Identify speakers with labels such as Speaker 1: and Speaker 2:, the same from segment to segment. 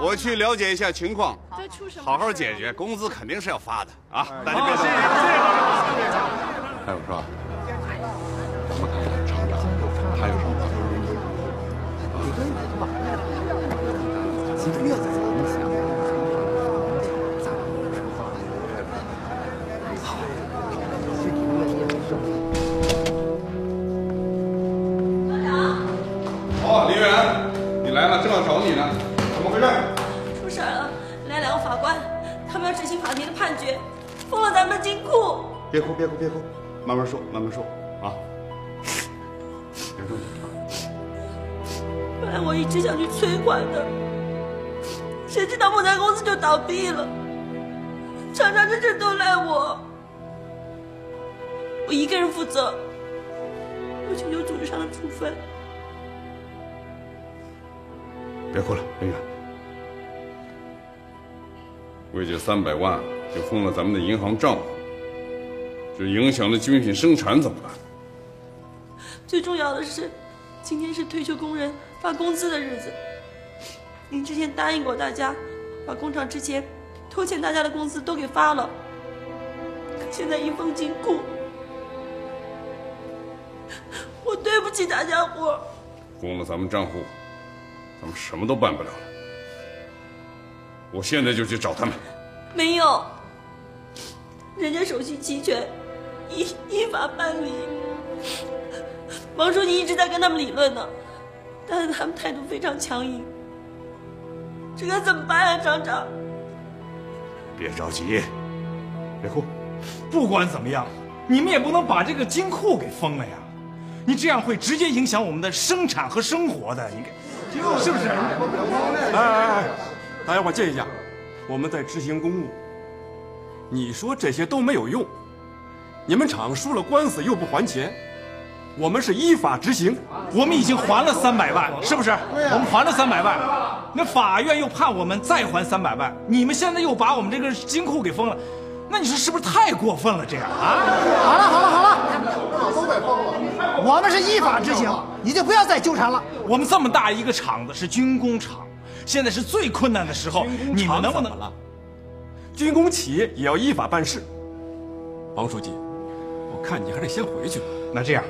Speaker 1: 急，我去了解一下情况，
Speaker 2: 这出什么？
Speaker 1: 好好解决，工资肯定是要发的啊！大家别
Speaker 3: 谢谢。谢谢。
Speaker 1: 还有说，我看看厂长他有什么办法？哦，林远，你来了，正要找你呢，
Speaker 4: 了咱们金库。
Speaker 1: 别哭，别哭，别哭，慢慢说，慢慢说啊！别动。
Speaker 4: 本来我一直想去催款的，谁知道木材公司就倒闭了，厂长这事都赖我，我一个人负责。我请求组织上的处分。
Speaker 1: 别哭了，林远。为这三百万就封了咱们的银行账户，这影响了军品生产怎么办？
Speaker 4: 最重要的是，今天是退休工人发工资的日子。您之前答应过大家，把工厂之前拖欠大家的工资都给发了，可现在一封金库，我对不起大家伙儿。
Speaker 1: 封了咱们账户，咱们什么都办不了了。我现在就去找他们。
Speaker 4: 没有，人家手续齐全，依依法办理。王书记一直在跟他们理论呢，但是他们态度非常强硬，这该怎么办啊，厂长？
Speaker 1: 别着急，别哭。
Speaker 3: 不管怎么样，你们也不能把这个金库给封了呀！你这样会直接影响我们的生产和生活的，你给，是不是？
Speaker 5: 哎哎哎，大家伙见一下，我们在执行公务。你说这些都没有用，你们厂输了官司又不还钱，我们是依法执行。
Speaker 3: 我们已经还了三百万，是不是？我们还了三百万，那法院又判我们再还三百万，你们现在又把我们这个金库给封了，那你说是不是太过分了？这样啊？
Speaker 6: 好了好了好了，我们是依法执行，你就不要再纠缠了。
Speaker 3: 我们这么大一个厂子是军工厂，现在是最困难的时候，你们能不能
Speaker 5: 了？军工企业也要依法办事。王书记，我看你还是先回去吧。
Speaker 3: 那这样，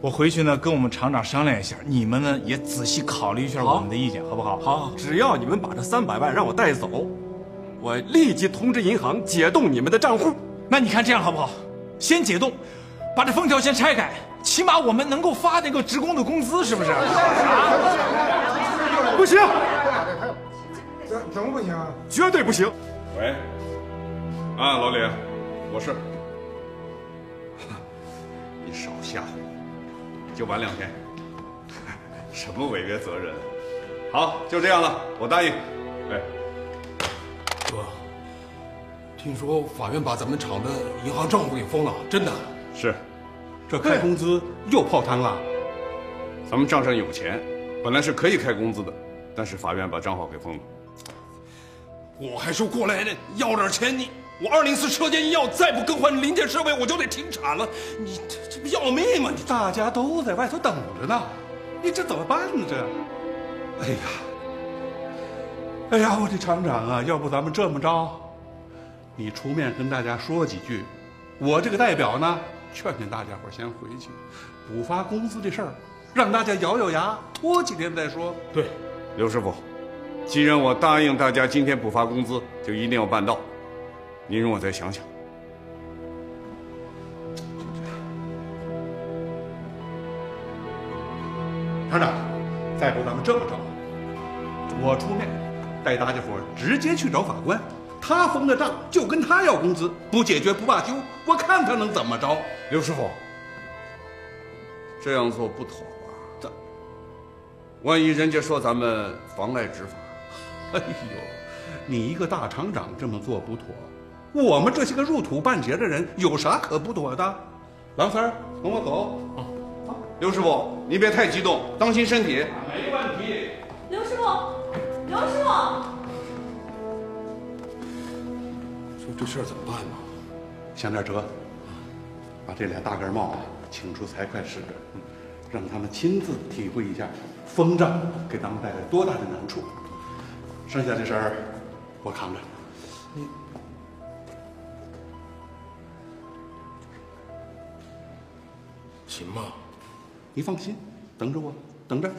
Speaker 3: 我回去呢跟我们厂长商量一下，你们呢也仔细考虑一下我们的意见，好不好？
Speaker 5: 好，只要你们把这三百万让我带走，我立即通知银行解冻你们的账户。
Speaker 3: 那你看这样好不好？先解冻，把这封条先拆开，起码我们能够发那个职工的工资，是不是？
Speaker 5: 不行，
Speaker 6: 怎怎么不行啊？
Speaker 5: 绝对不行。
Speaker 1: 喂，啊，老李，我是。你少吓唬我，就晚两天。什么违约责任？好，就这样了，我答应。哎，
Speaker 7: 哥，听说法院把咱们厂的银行账户给封了，真的？
Speaker 1: 是，
Speaker 7: 这开工资又泡汤了。
Speaker 1: 咱们账上有钱，本来是可以开工资的，但是法院把账号给封了。
Speaker 7: 我还说过来要点钱，你我二零四车间医药再不更换零件设备，我就得停产了。你这这不要命吗？你
Speaker 8: 大家都在外头等着呢，你这怎么办呢？这，哎呀，哎呀，我的厂长啊，要不咱们这么着，你出面跟大家说几句，我这个代表呢，劝劝大家伙先回去，补发工资的事儿，让大家咬咬牙，拖几天再说。
Speaker 1: 对，刘师傅，既然我答应大家今天不发工资，就一定要办到。您容我再想想。
Speaker 8: 厂长，再不咱们这么着，我出面带大家伙直接去找法官，他封的账就跟他要工资，不解决不罢休，我看他能怎么着。
Speaker 1: 刘师傅，这样做不妥万一人家说咱们妨碍执法，
Speaker 8: 哎呦，你一个大厂长这么做不妥，我们这些个入土半截的人有啥可不妥的？郎三儿，跟我走。
Speaker 1: 啊刘师傅，您别太激动，当心身体。
Speaker 8: 没问题。
Speaker 4: 刘师傅，刘师傅，
Speaker 7: 说这事儿怎么办呢？
Speaker 8: 想点辙，把这俩大盖帽啊请出财会室，让他们亲自体会一下风障给咱们带来多大的难处。剩下的事儿我扛着。
Speaker 7: 你行吗？
Speaker 8: 你放心，等着我，等着。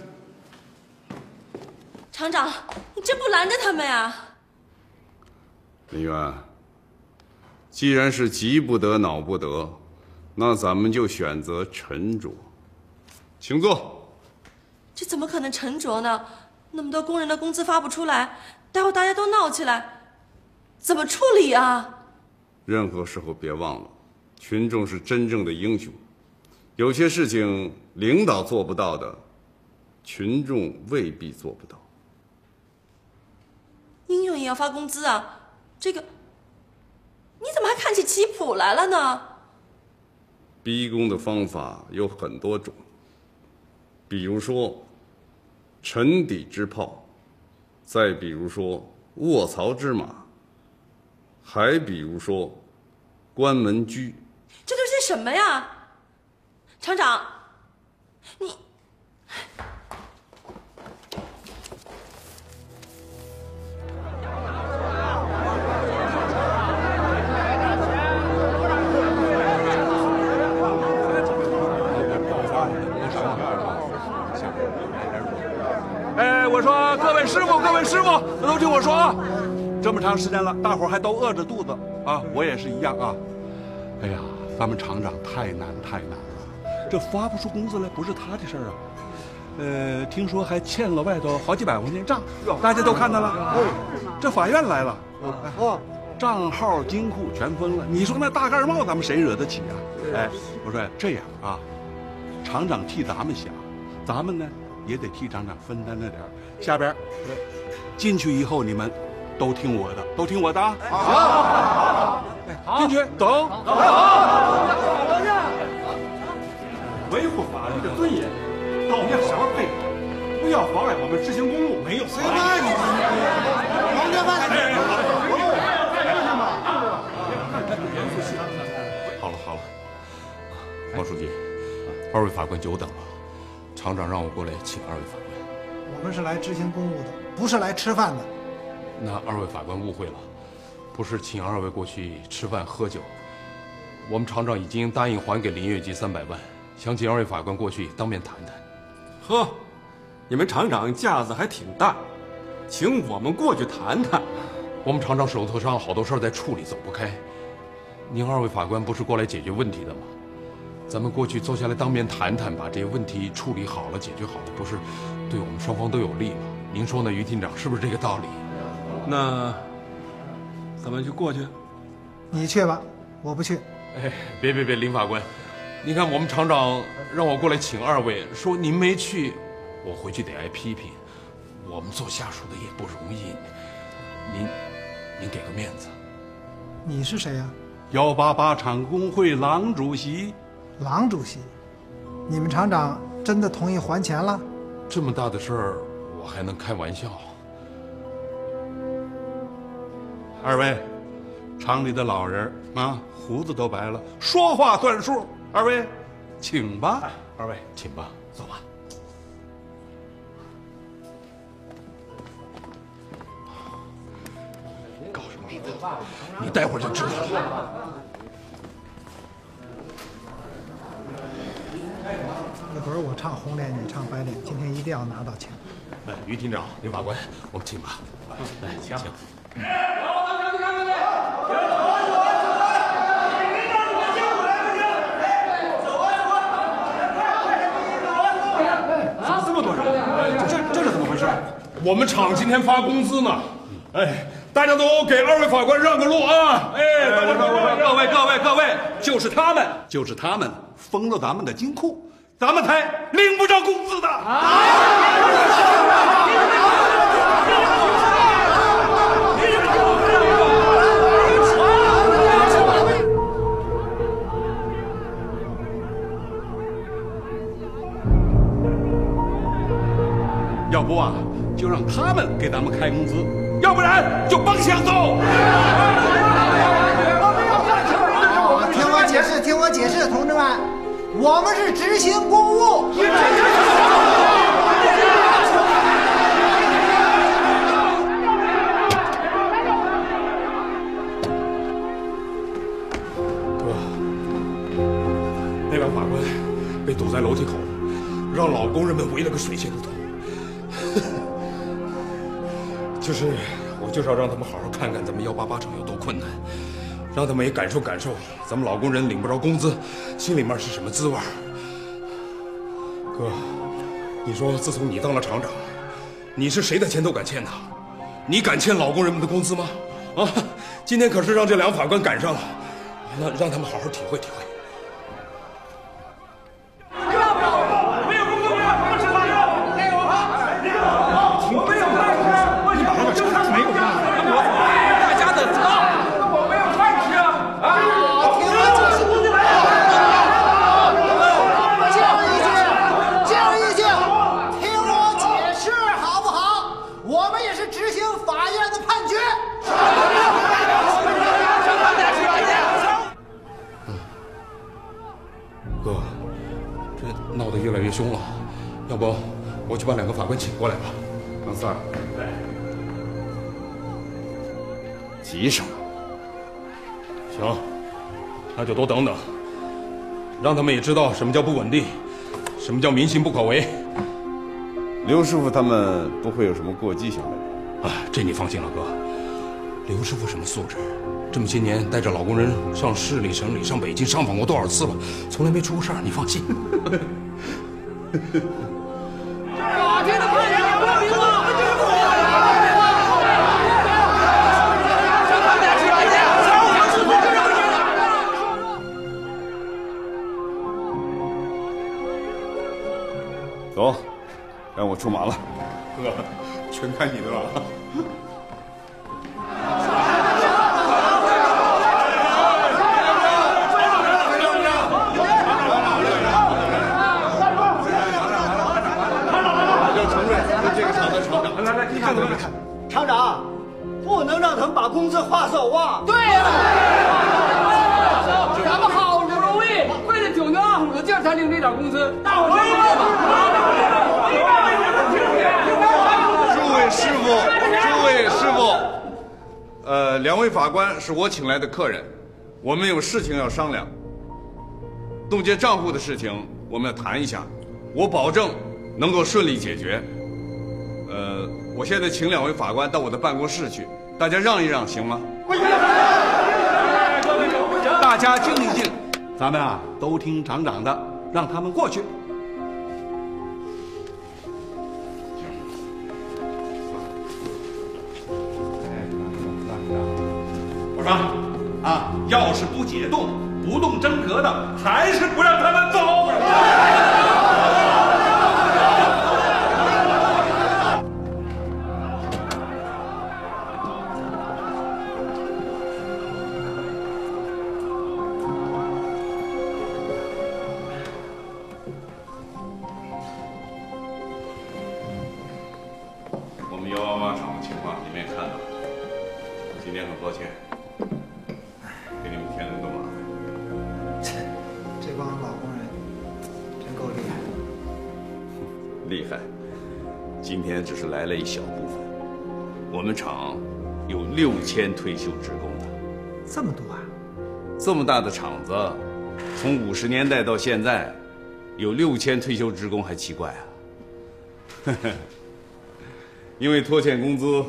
Speaker 4: 厂长，你这不拦着他们呀？
Speaker 1: 林渊，既然是急不得恼不得，那咱们就选择沉着。请坐。
Speaker 4: 这怎么可能沉着呢？那么多工人的工资发不出来，待会大家都闹起来，怎么处理啊？
Speaker 1: 任何时候别忘了，群众是真正的英雄。有些事情领导做不到的，群众未必做不到。
Speaker 4: 英雄也要发工资啊？这个，你怎么还看起棋谱来了呢？
Speaker 1: 逼宫的方法有很多种，比如说沉底之炮，再比如说卧槽之马，还比如说关门居。
Speaker 4: 这都是些什么呀？厂长，你
Speaker 8: 师傅，都听我说啊！这么长时间了，大伙儿还都饿着肚子啊，我也是一样啊。哎呀，咱们厂长太难太难了，这发不出工资来不是他的事儿啊。呃，听说还欠了外头好几百块钱账，大家都看到了。这法院来了，哦，账号金库全封了。你说那大盖帽咱们谁惹得起啊？哎，我说这样啊，厂长替咱们想，咱们呢也得替厂长分担着点儿。下边进去以后你们都听我的，都听我的啊。好，进去走。维护法律的尊严，都要什么配合，不要妨碍我们执行公务。没有谁骂你，王家万。
Speaker 7: 好了好了，王书记，二位法官久等了，厂长让我过来请二位法官。
Speaker 6: 我们是来执行公务的，不是来吃饭的。
Speaker 7: 那二位法官误会了，不是请二位过去吃饭喝酒。我们厂长已经答应还给林月吉三百万，想请二位法官过去当面谈谈。
Speaker 5: 呵，你们厂长架子还挺大，请我们过去谈谈。
Speaker 7: 我们厂长手头上好多事儿在处理，走不开。您二位法官不是过来解决问题的吗？咱们过去坐下来当面谈谈，把这些问题处理好了、解决好了，不是对我们双方都有利吗？您说呢，于厅长，是不是这个道理？
Speaker 5: 那咱们就过去。
Speaker 6: 你去吧，我不去。
Speaker 7: 哎，别别别，林法官，你看我们厂长让我过来请二位，说您没去，我回去得挨批评。我们做下属的也不容易，您您给个面子。
Speaker 6: 你是谁呀、
Speaker 8: 幺八八厂工会郎主席，
Speaker 6: 郎主席，你们厂长真的同意还钱了？
Speaker 7: 这么大的事儿，我还能开玩笑？
Speaker 8: 二位，厂里的老人啊，胡子都白了，说话算数。二位，请吧。
Speaker 7: 二位，请吧，走吧。搞什么名堂？你待会儿就知道了。
Speaker 6: 红脸，你唱白脸，今天一定要拿到钱。
Speaker 7: 哎，于厅长，林法官，我们请吧。来，请请。
Speaker 5: 怎么这么多人？这这是怎么回事？
Speaker 7: 我们厂今天发工资呢，哎，大家都给二位法官让个路啊！哎，
Speaker 8: 各位各位各位，就是他们，就是他们封了咱们的金库，咱们才领不着工资的。要不啊，就让他们给咱们开工资，要不然就甭想走。
Speaker 6: 听我解释，听我解释，同志们，我们是执行公务。
Speaker 7: 哥，那两法官被堵在楼梯口，让老工人们围了个水泄不通。就是，我就是要让他们好好看看咱们幺八八厂有多困难，让他们也感受感受咱们老工人领不着工资，心里面是什么滋味。哥，你说自从你当了厂长，你是谁的钱都敢欠呐？你敢欠老工人们的工资吗？啊，今天可是让这两法官赶上了，让让他们好好体会体会。要不我去把两个法官请过来吧？
Speaker 1: 王三儿，急什么？
Speaker 7: 行，那就多等等，让他们也知道什么叫不稳定，什么叫民心不可违。
Speaker 1: 刘师傅他们不会有什么过激行为。
Speaker 7: 啊，这你放心了，哥。刘师傅什么素质？这么些年带着老工人上市里、省里、上北京上访过多少次了，从来没出过事儿，你放心。
Speaker 9: 我出
Speaker 1: 马了。
Speaker 7: 哥，全看你的了。
Speaker 1: 要承认是这个厂长。
Speaker 2: 来来，你看怎么看？厂长，不能让他们把工资划走啊！
Speaker 10: 对呀、咱们好不容易为了九牛二虎的劲儿才领这点工资，大伙儿说
Speaker 1: 诸位师傅，诸位师傅，呃，两位法官是我请来的客人，我们有事情要商量。冻结账户的事情我们要谈一下，我保证能够顺利解决。呃，我现在请两位法官到我的办公室去，大家让一让，行吗？
Speaker 8: 大家静一静，咱们啊都听厂长的，让他们过去。是吧啊，要是不解冻、不动真格的，还是不让他们走。
Speaker 1: 今天只是来了一小部分。我们厂有六千退休职工的，
Speaker 6: 这么多啊！
Speaker 1: 这么大的厂子，从五十年代到现在，有六千退休职工还奇怪啊。因为拖欠工资，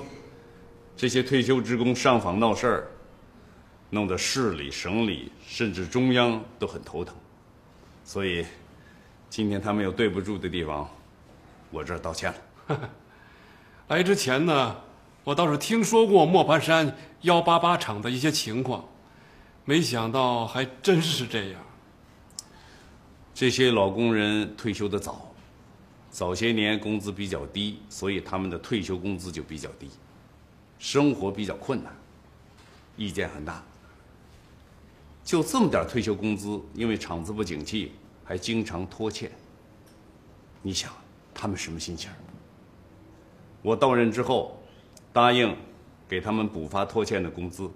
Speaker 1: 这些退休职工上访闹事儿，弄得市里、省里甚至中央都很头疼。所以，今天他们有对不住的地方，我这儿道歉了。
Speaker 5: 来之前呢，我倒是听说过磨盘山幺八八厂的一些情况，没想到还真是这样。
Speaker 1: 这些老工人退休的早，早些年工资比较低，所以他们的退休工资就比较低，生活比较困难，意见很大。就这么点退休工资，因为厂子不景气，还经常拖欠。你想，他们什么心情？我到任之后，答应给他们补发拖欠的工资。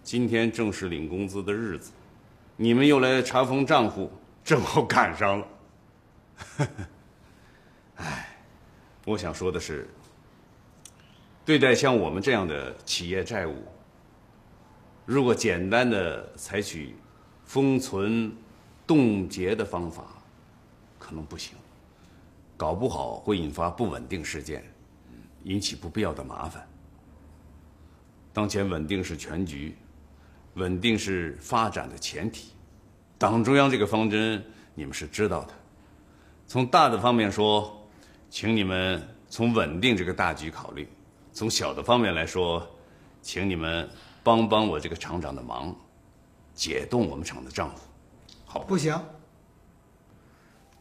Speaker 1: 今天正是领工资的日子，你们又来查封账户，正好赶上了。哎，我想说的是，对待像我们这样的企业债务，如果简单的采取封存、冻结的方法，可能不行，搞不好会引发不稳定事件，引起不必要的麻烦。当前稳定是全局，稳定是发展的前提。党中央这个方针你们是知道的。从大的方面说，请你们从稳定这个大局考虑；从小的方面来说，请你们帮帮我这个厂长的忙，解冻我们厂的账户。好，
Speaker 6: 不行。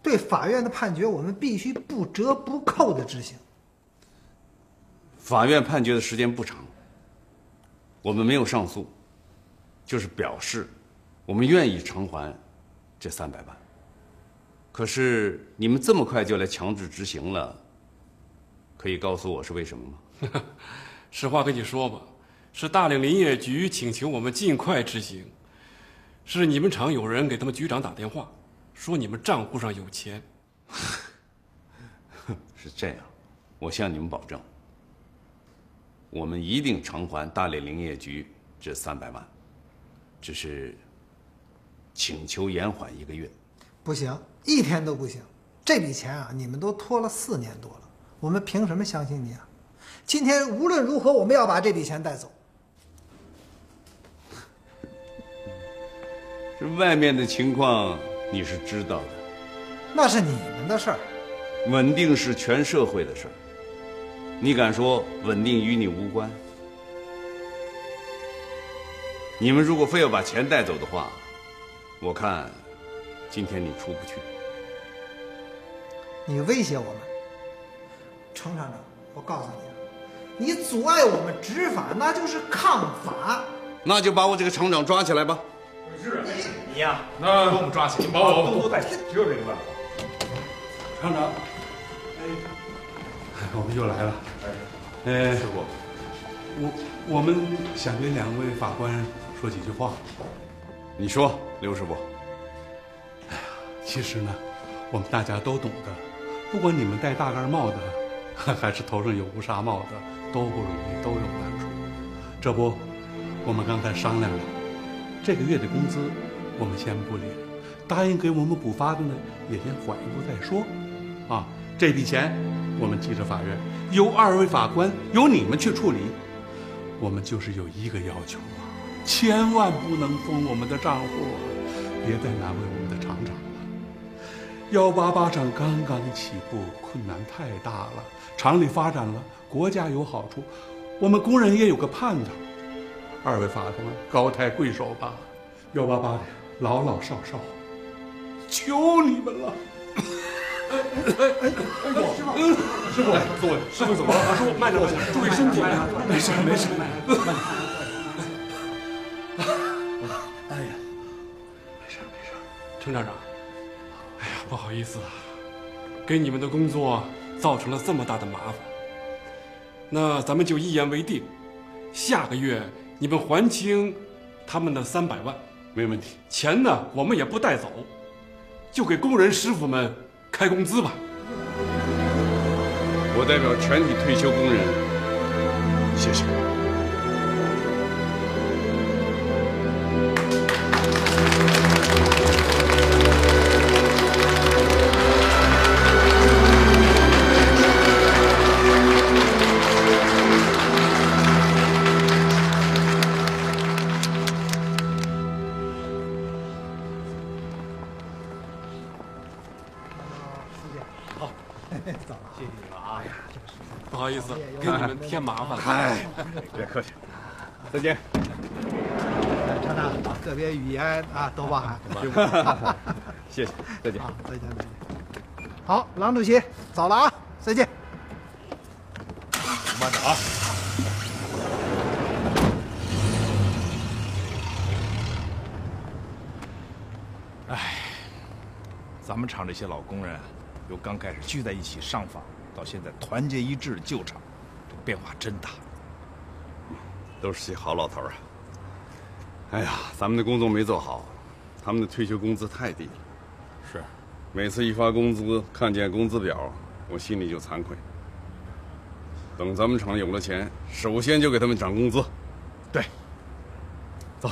Speaker 6: 对法院的判决，我们必须不折不扣的执行。
Speaker 1: 法院判决的时间不长。我们没有上诉，就是表示我们愿意偿还这三百万。可是你们这么快就来强制执行了，可以告诉我是为什么吗？
Speaker 5: 实话跟你说吧，是大岭林业局请求我们尽快执行，是你们厂有人给他们局长打电话，说你们账户上有钱。
Speaker 1: 是这样，我向你们保证。我们一定偿还大连林业局这三百万，只是请求延缓一个月。
Speaker 6: 不行，一天都不行。这笔钱啊，你们都拖了四年多了，我们凭什么相信你啊？今天无论如何，我们要把这笔钱带走。
Speaker 1: 这外面的情况你是知道的，
Speaker 6: 那是你们的事儿。
Speaker 1: 稳定是全社会的事儿。你敢说稳定与你无关？你们如果非要把钱带走的话，我看今天你出不去。
Speaker 6: 你威胁我们，程厂长，我告诉你，你阻碍我们执法，那就是抗法。
Speaker 1: 那就把我这个厂长抓起来吧。
Speaker 8: 是
Speaker 2: 你呀，
Speaker 7: 那把我们抓起来，把我
Speaker 8: 都都带起，只有这个办法。厂长，哎，我们又来了。哎，师傅，我我们想跟两位法官说几句话。
Speaker 1: 你说，刘师傅。
Speaker 8: 哎呀，其实呢，我们大家都懂得，不管你们戴大盖帽的，还是头上有乌纱帽的，都不容易，都有难处。这不，我们刚才商量了，这个月的工资我们先不领，答应给我们补发的呢，也先缓一步再说。啊，这笔钱我们提着法院。由二位法官，由你们去处理。我们就是有一个要求啊，千万不能封我们的账户，别再难为我们的厂长了。幺八八厂刚刚起步，困难太大了。厂里发展了，国家有好处，我们工人也有个盼头。二位法官，高抬贵手吧，幺八八的老老少少，求你们了。哎哎哎！师傅，师傅，座位，师傅怎么了？师傅慢着，注意身体。没事，没事，慢点。
Speaker 5: 哎呀，没事，没事。程厂长，哎呀，不好意思啊，给你们的工作造成了这么大的麻烦。那咱们就一言为定，下个月你们还清他们的三百万，
Speaker 1: 没问题。
Speaker 5: 钱呢，我们也不带走，就给工人师傅们。开工资吧！
Speaker 1: 我代表全体退休工人，谢谢。
Speaker 5: 添麻烦了，
Speaker 1: 嗨，别客气，再见。
Speaker 6: 厂长，个别语言啊，多包涵。
Speaker 1: 谢谢，再见。
Speaker 6: 再见，再见。好，郎主席，走了啊，再见。
Speaker 7: 慢点啊。
Speaker 3: 哎，咱们厂这些老工人，由刚开始聚在一起上访，到现在团结一致救厂。变化真大，
Speaker 1: 都是些好老头啊！哎呀，咱们的工作没做好，他们的退休工资太低了。
Speaker 7: 是，
Speaker 1: 每次一发工资，看见工资表，我心里就惭愧。等咱们厂有了钱，首先就给他们涨工资。
Speaker 3: 对，
Speaker 1: 走。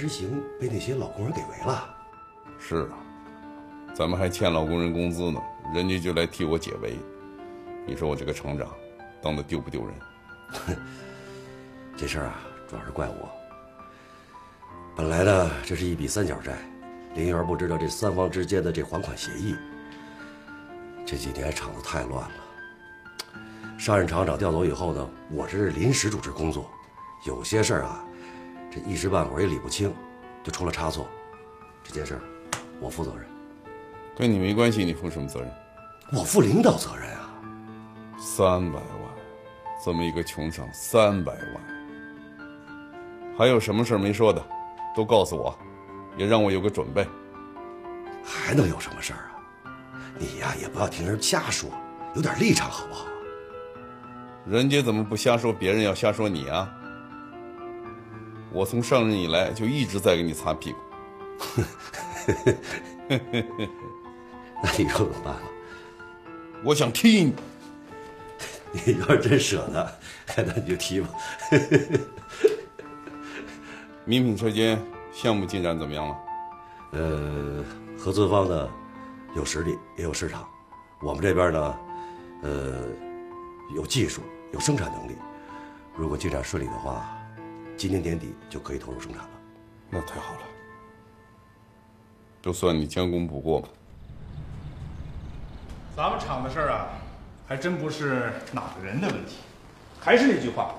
Speaker 11: 执行被那些老工人给围了。
Speaker 1: 是啊，咱们还欠老工人工资呢，人家就来替我解围。你说我这个厂长当的丢不丢人？
Speaker 11: 哼这事儿啊，主要是怪我。本来呢，这是一笔三角债，林园不知道这三方之间的这还款协议。这几年厂子太乱了，上任厂长调走以后呢，我这是临时主持工作，有些事儿啊，这一时半会儿也理不清，就出了差错。这件事儿，我负责任。
Speaker 1: 跟你没关系，你负什么责任？
Speaker 11: 我负领导责任啊！
Speaker 1: 三百万，这么一个穷厂，三百万，还有什么事儿没说的，都告诉我，也让我有个准备。
Speaker 11: 还能有什么事儿啊？你呀，也不要听人瞎说，有点立场好不好？
Speaker 1: 人家怎么不瞎说别人，要瞎说你啊？我从上任以来就一直在给你擦屁股。
Speaker 11: 那你说怎么办吧？
Speaker 1: 我想踢你。
Speaker 11: 你要是真舍得，那你就踢吧。
Speaker 1: 名品车间项目进展怎么样了？
Speaker 11: 呃，合作方呢有实力也有市场，我们这边呢，呃，有技术有生产能力。如果进展顺利的话，今年年底就可以投入生产了。
Speaker 1: 那太好了，就算你将功补过吧。
Speaker 3: 咱们厂的事儿啊，还真不是哪个人的问题，还是那句话，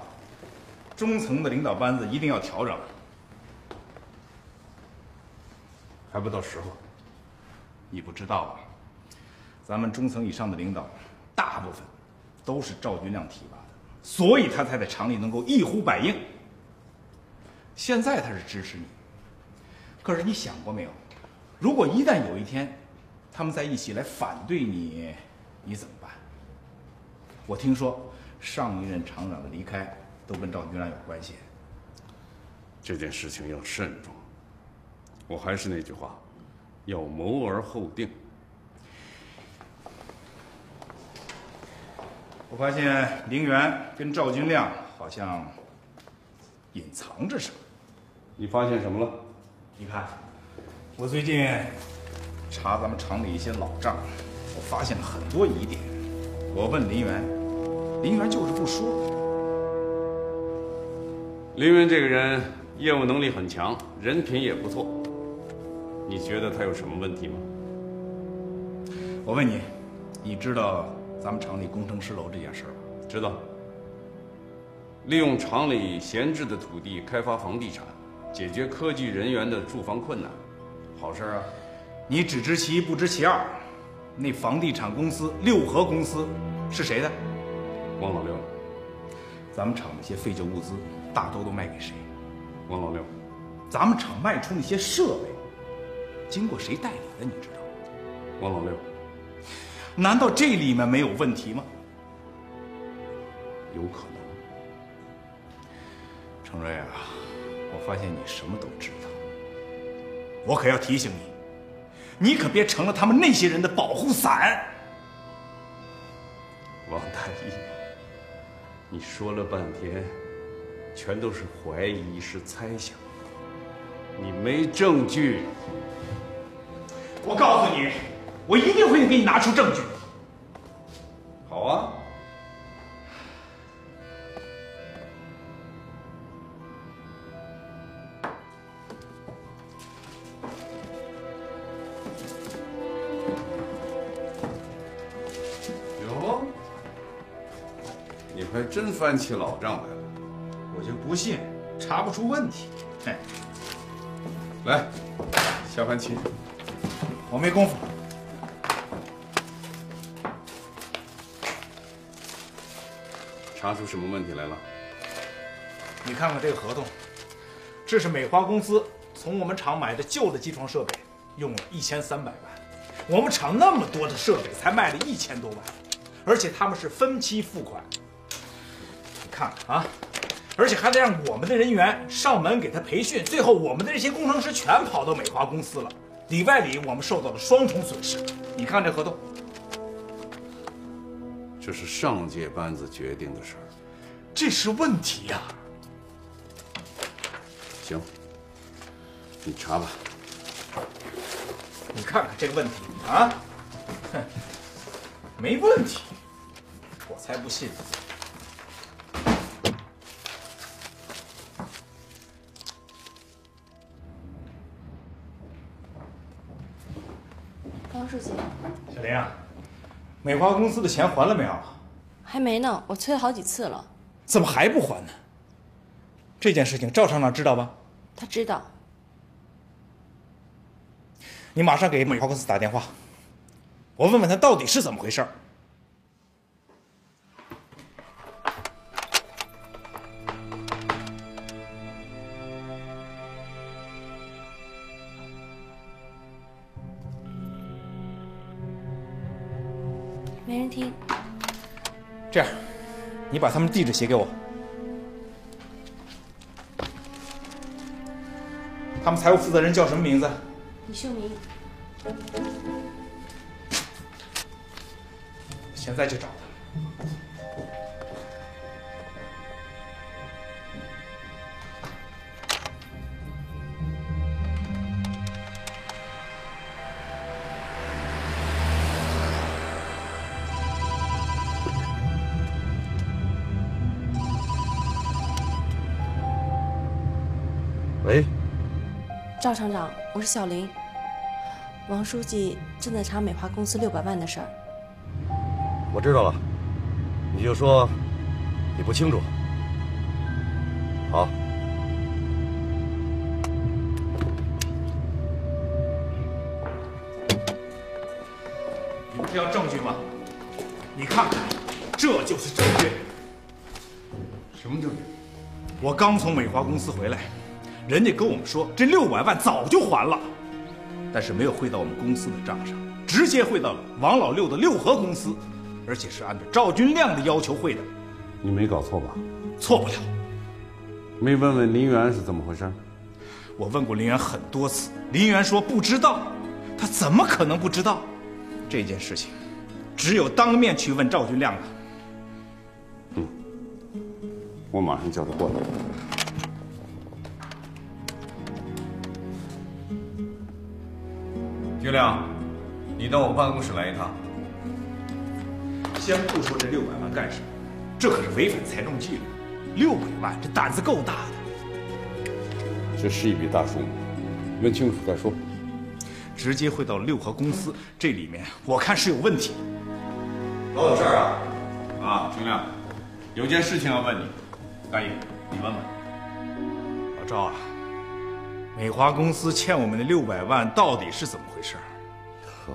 Speaker 3: 中层的领导班子一定要调整。还不到时候，你不知道啊，咱们中层以上的领导，大部分都是赵军亮提拔的，所以他才在厂里能够一呼百应。现在他是支持你，可是你想过没有，如果一旦有一天，他们在一起来反对你，你怎么办？我听说上一任厂长的离开都跟赵军亮有关系。
Speaker 1: 这件事情要慎重。我还是那句话，要谋而后定。
Speaker 3: 我发现林园跟赵军亮好像隐藏着什么。
Speaker 1: 你发现什么了？
Speaker 3: 你看，我最近查咱们厂里一些老账，我发现了很多疑点。我问林园，林园就是不说。
Speaker 1: 林园这个人业务能力很强，人品也不错。你觉得他有什么问题吗？
Speaker 3: 我问你，你知道咱们厂里工程师楼这件事吗？
Speaker 1: 知道。利用厂里闲置的土地开发房地产，解决科技人员的住房困难，好事啊！
Speaker 3: 你只知其一不知其二。那房地产公司六合公司是谁的？
Speaker 1: 王老六。
Speaker 3: 咱们厂那些废旧物资大多都卖给谁？
Speaker 1: 王老六。
Speaker 3: 咱们厂卖出那些设备，经过谁代理的？你知道？
Speaker 1: 王老六。
Speaker 3: 难道这里面没有问题吗？
Speaker 1: 有可能。
Speaker 3: 程瑞啊，我发现你什么都知道。我可要提醒你，你可别成了他们那些人的保护伞。
Speaker 1: 王大义，你说了半天，全都是怀疑，是猜想，你没证据。
Speaker 3: 我告诉你，我一定会给你拿出证据。
Speaker 1: 好啊。翻起老账来了。
Speaker 3: 我就不信查不出问题。哎，
Speaker 1: 来，下盘棋。
Speaker 3: 我没功夫。
Speaker 1: 查出什么问题来了？
Speaker 3: 你看看这个合同，这是美华公司从我们厂买的旧的机床设备，用了一千三百万。我们厂那么多的设备，才卖了一千多万，而且他们是分期付款。你看看啊，而且还得让我们的人员上门给他培训，最后我们的这些工程师全跑到美华公司了，里外里我们受到了双重损失。你看这合同，
Speaker 1: 这是上届班子决定的事儿。
Speaker 3: 这是问题呀、
Speaker 1: 行，你查吧。
Speaker 3: 你看看这个问题啊，哼，没问题，我才不信呢。美华公司的钱还了没有？
Speaker 12: 还没呢，我催了好几次了。
Speaker 3: 怎么还不还呢？这件事情赵厂长知道吧？
Speaker 12: 他知道，
Speaker 3: 你马上给美华公司打电话，我问问他到底是怎么回事儿。这样，你把他们地址写给我。他们财务负责人叫什么名字？
Speaker 12: 李秀明，
Speaker 3: 现在就找
Speaker 12: 赵厂长，我是小林。王书记正在查美华公司六百万的事儿。
Speaker 11: 我知道了，你就说你不清楚。好，
Speaker 3: 你不是要证据吗？你看看，这就是证据。
Speaker 1: 什么证据？
Speaker 3: 我刚从美华公司回来，人家跟我们说这六百万早就还了，但是没有汇到我们公司的账上，直接汇到了王老六的六合公司，而且是按照赵军亮的要求汇的，
Speaker 1: 你没搞错吧？
Speaker 3: 错不了。
Speaker 1: 没问问林源是怎么回事？
Speaker 3: 我问过林源很多次，林源说不知道，他怎么可能不知道？这件事情，只有当面去问赵军亮了。
Speaker 1: 嗯我马上叫他过来。军亮，你到我办公室来一趟。
Speaker 3: 先不说这六百万干什么，这可是违反财政纪律。六百万，这胆子够大的。
Speaker 1: 这是一笔大数目，问清楚再说。
Speaker 3: 直接汇到六合公司，这里面我看是有问题。
Speaker 1: 老有事儿啊？啊，军亮，有件事情要问你。大爷，你问问。
Speaker 3: 老赵啊，美华公司欠我们的六百万到底是怎么回事？
Speaker 11: 呵，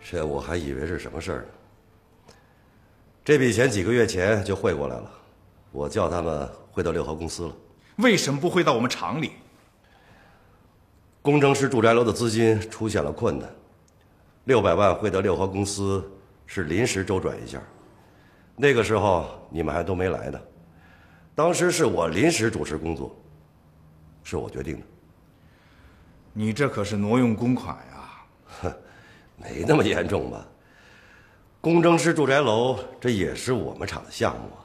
Speaker 11: 这我还以为是什么事儿呢。这笔钱几个月前就汇过来了，我叫他们汇到六合公司了。
Speaker 3: 为什么不汇到我们厂里？
Speaker 11: 工程师住宅楼的资金出现了困难，六百万汇到六合公司是临时周转一下。那个时候你们还都没来呢，当时是我临时主持工作，是我决定的。
Speaker 3: 你这可是挪用公款呀！
Speaker 11: 哼，没那么严重吧？工程师住宅楼这也是我们厂的项目啊。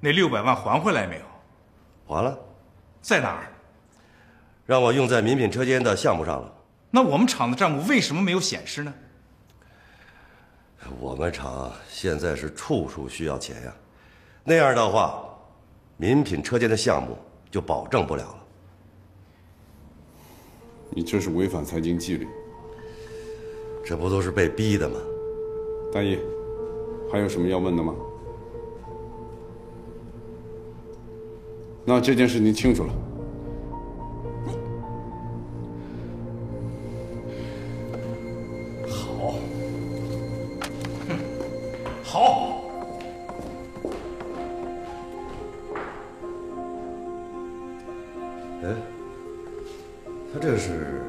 Speaker 3: 那六百万还回来没有？
Speaker 11: 还了，
Speaker 3: 在哪儿？
Speaker 11: 让我用在民品车间的项目上了。
Speaker 3: 那我们厂的账目为什么没有显示呢？
Speaker 11: 我们厂现在是处处需要钱呀，那样的话，民品车间的项目就保证不了了。
Speaker 1: 你这是违反财经纪律，
Speaker 11: 这不都是被逼的吗？
Speaker 1: 大爷，还有什么要问的吗？那这件事您清楚了。
Speaker 11: 哎，他这是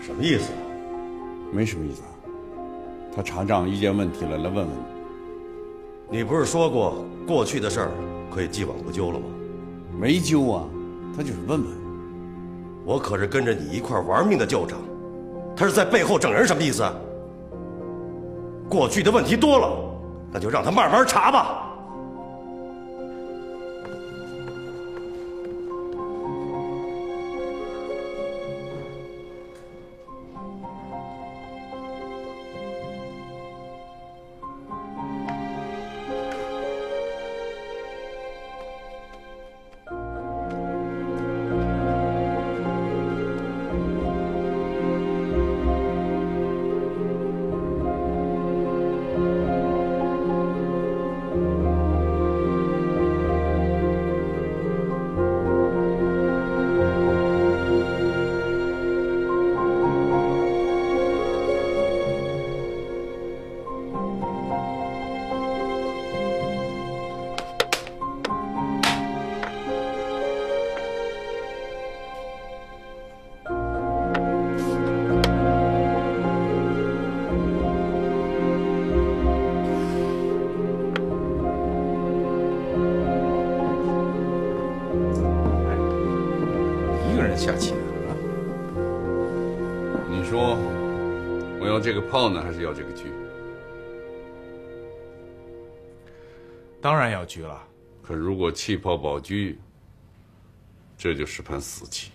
Speaker 11: 什么意思啊？
Speaker 1: 没什么意思啊，他查账遇见问题了，来问问你。
Speaker 11: 你不是说过过去的事儿可以既往不咎了吗？
Speaker 1: 没揪啊，他就是问问。
Speaker 11: 我可是跟着你一块玩命的舅长，他是在背后整人，什么意思？过去的问题多了，那就让他慢慢查吧。
Speaker 1: 炮呢，还是要这个车？
Speaker 3: 当然要狙了。
Speaker 1: 可如果气泡保车，这就是盘死棋。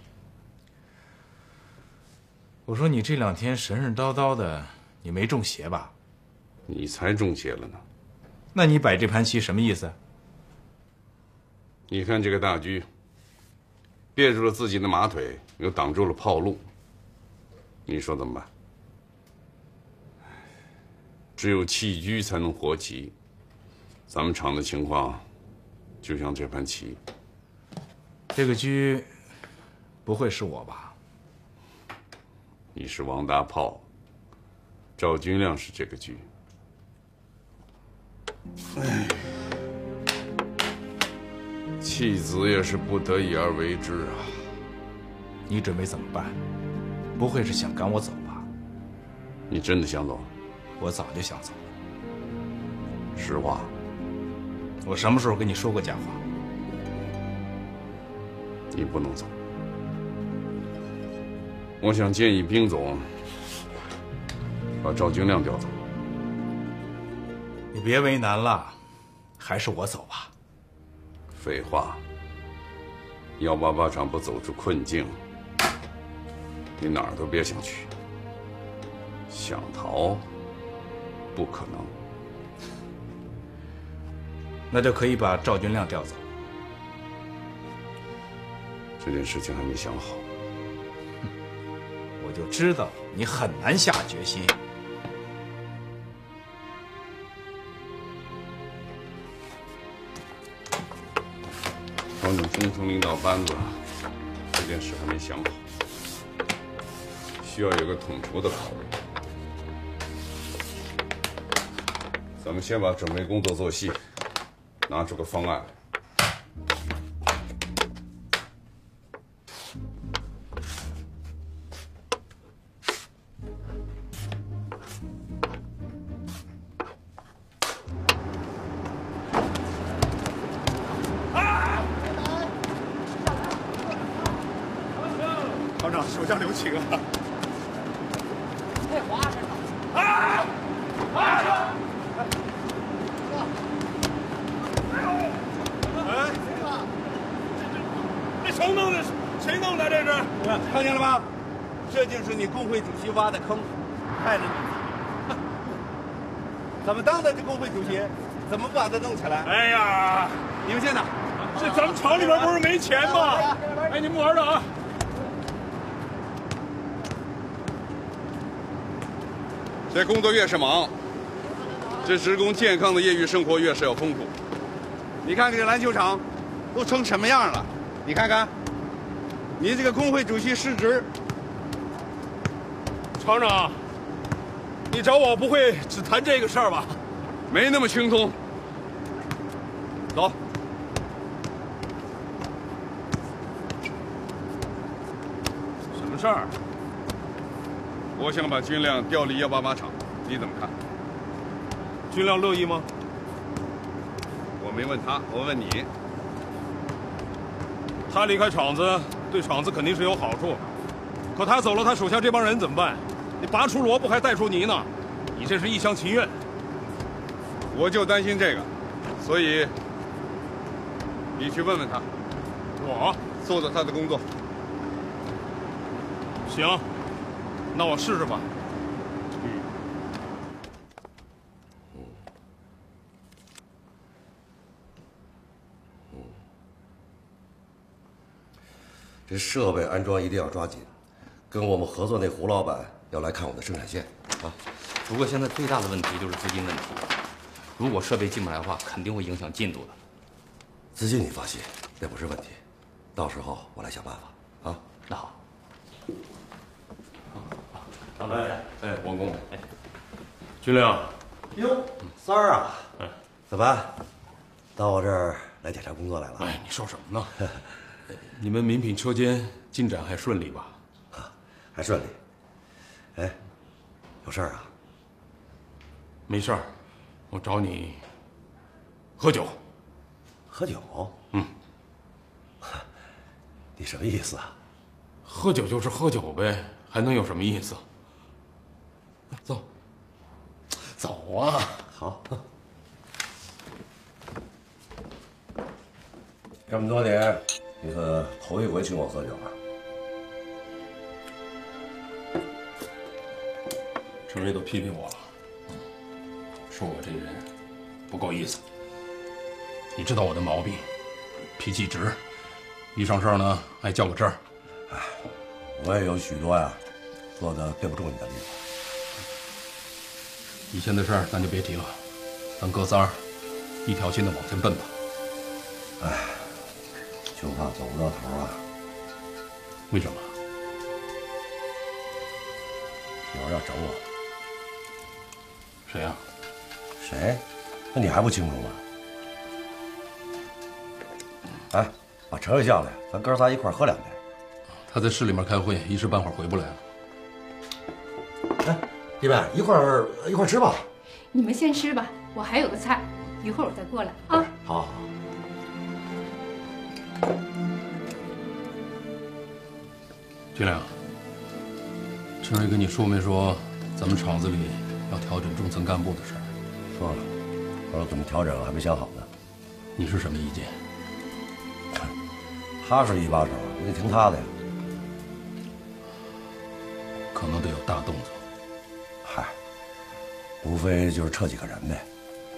Speaker 3: 我说你这两天神神叨叨的，你没中邪吧？
Speaker 1: 你才中邪了呢。
Speaker 3: 那你摆这盘棋什么意思？
Speaker 1: 你看这个大车，别住了自己的马腿，又挡住了炮路。你说怎么办？只有弃车才能活棋。咱们厂的情况，就像这盘棋。
Speaker 3: 这个车不会是我吧？
Speaker 1: 你是王大炮，赵军亮是这个车。哎，弃子也是不得已而为之啊。
Speaker 3: 你准备怎么办？不会是想赶我走吧？
Speaker 1: 你真的想走？
Speaker 3: 我早就想走了。
Speaker 1: 实话。
Speaker 3: 我什么时候跟你说过假话？
Speaker 1: 你不能走。我想建议兵总把赵军亮调走。
Speaker 3: 你别为难了，还是我走吧。
Speaker 1: 废话。幺八八厂不走出困境，你哪儿都别想去。想逃，不可能。
Speaker 3: 那就可以把赵军亮调走。
Speaker 1: 这件事情还没想好。
Speaker 3: 我就知道你很难下决心。
Speaker 1: 调整中层领导班子，这件事还没想好，需要有个统筹的考虑。咱们先把准备工作做细，拿出个方案来。
Speaker 9: 厂长，手下留情啊！
Speaker 10: 太滑实了！
Speaker 9: 啊！啊！哎，这谁弄的？谁弄的？这是？看见了吗？这就是你挖的坑，害了你。怎么当的这工会主席？怎么把它弄起来？哎呀，你们先打。这咱们厂里边不是没钱吗？哎，你们玩的啊！
Speaker 1: 这工作越是忙，这职工健康的业余生活越是要丰富。
Speaker 9: 你看这篮球场都成什么样了？
Speaker 1: 你看看，你这个工会主席失职。
Speaker 7: 厂长，你找我不会只谈这个事儿吧？
Speaker 1: 没那么轻松。走。
Speaker 7: 什么事儿？
Speaker 1: 我想把军亮调离幺八八厂，你怎么看？
Speaker 7: 军亮乐意吗？
Speaker 1: 我没问他，我问你。
Speaker 7: 他离开厂子，对厂子肯定是有好处。可他走了，他手下这帮人怎么办？你拔出萝卜还带出泥呢，你这是一厢情愿。
Speaker 1: 我就担心这个，所以你去问问他。
Speaker 7: 我
Speaker 1: 做做他的工作。
Speaker 7: 行，那我试试吧。
Speaker 11: 这设备安装一定要抓紧，跟我们合作那胡老板要来看我们的生产线啊。
Speaker 13: 不过现在最大的问题就是资金问题，如果设备进不来的话，肯定会影响进度的。
Speaker 11: 资金你放心，那不是问题，到时候我来想办法啊。
Speaker 13: 那好。
Speaker 7: 哎哎，王工，哎，军亮，
Speaker 11: 哟，三儿啊，怎么到我这儿来检查工作来了？
Speaker 7: 哎，你说什么呢？你们名品车间进展还顺利吧？
Speaker 11: 啊，还顺利。哎，有事儿啊？
Speaker 7: 没事儿，我找你喝酒。
Speaker 11: 喝酒？
Speaker 7: 嗯。
Speaker 11: 你什么意思啊？
Speaker 7: 喝酒就是喝酒呗，还能有什么意思？走，走啊！
Speaker 11: 好。这么多年，你可头一回请我喝酒啊？
Speaker 7: 陈瑞都批评我了，说我这人不够意思。你知道我的毛病，脾气直，一上事儿呢爱较个真儿。
Speaker 11: 哎，我也有许多呀，做的对不住你的地方。
Speaker 7: 以前的事儿咱就别提了，咱哥仨儿一条心的往前奔吧。
Speaker 11: 哎，就怕走不到头啊！
Speaker 7: 为什么？
Speaker 11: 有人要找我。
Speaker 7: 谁呀？
Speaker 11: 谁？那你还不清楚吗？哎，把程瑞叫来，咱哥仨一块儿喝两杯。
Speaker 7: 他在市里面开会，一时半会儿回不来了。
Speaker 11: 哎，弟妹，一块儿一块儿吃吧。
Speaker 14: 你们先吃吧，我还有个菜，一会儿我再过来啊。
Speaker 11: 好。
Speaker 7: 军亮，陈瑞跟你说没说咱们厂子里要调整中层干部的事儿？
Speaker 11: 说了，说怎么调整还没想好呢。
Speaker 7: 你是什么意见？
Speaker 11: 他是一把手，你得听他的呀。
Speaker 7: 可能得有大动作。
Speaker 11: 嗨，无非就是撤几个人呗。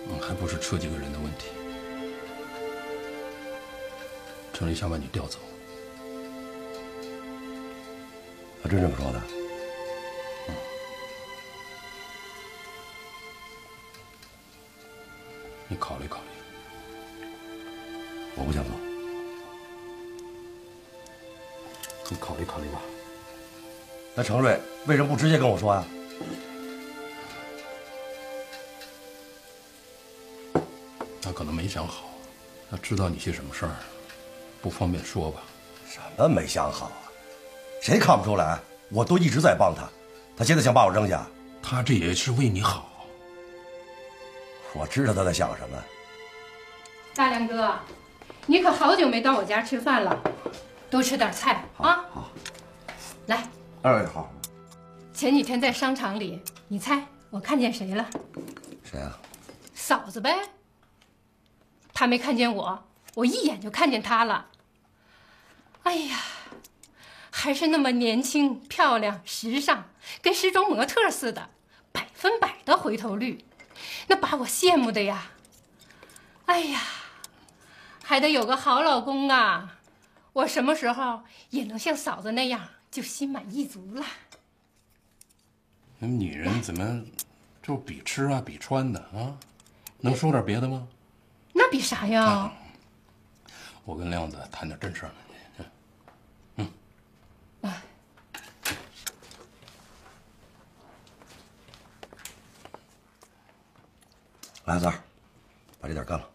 Speaker 7: 嗯，还不是撤几个人的问题。陈瑞想把你调走。
Speaker 11: 他真这么说的？
Speaker 7: 你考虑考虑。
Speaker 11: 我不想走。
Speaker 7: 你考虑考虑吧。
Speaker 11: 那程瑞为什么不直接跟我说呀？
Speaker 7: 他可能没想好，他知道你些什么事儿，不方便说吧？
Speaker 11: 什么没想好啊？谁看不出来？我都一直在帮他，他现在想把我扔下？
Speaker 7: 他这也是为你好。
Speaker 11: 我知道他在想什么。
Speaker 14: 大亮哥，你可好久没到我家吃饭了，多吃点菜啊。
Speaker 11: 好。
Speaker 14: 来。
Speaker 11: 二位，好。
Speaker 14: 前几天在商场里，你猜我看见谁了？
Speaker 11: 谁啊？
Speaker 14: 嫂子呗。他没看见我，我一眼就看见他了。哎呀，还是那么年轻、漂亮、时尚，跟时装模特似的，百分百的回头率，那把我羡慕的呀。哎呀，还得有个好老公啊！我什么时候也能像嫂子那样，就心满意足了。
Speaker 7: 你们女人怎么就比吃啊、比穿的啊？能说点别的吗？
Speaker 14: 那比啥呀？
Speaker 7: 我跟亮子谈点正事儿。
Speaker 11: 来，三儿，把这点干了。